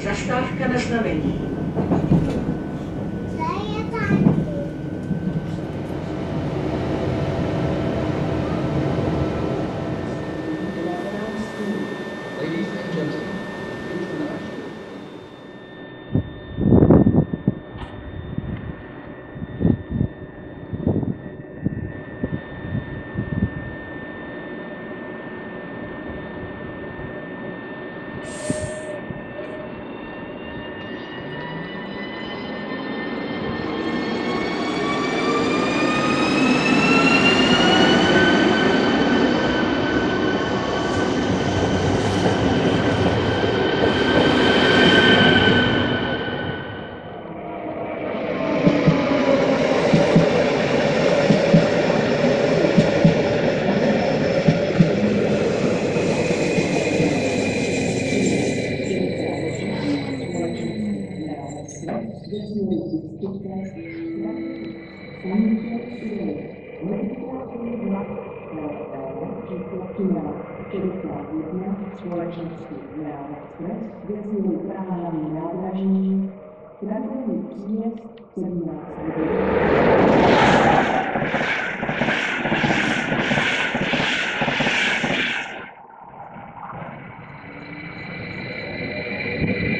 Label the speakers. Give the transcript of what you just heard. Speaker 1: Zastávka na znamení.
Speaker 2: ですのに実績
Speaker 3: が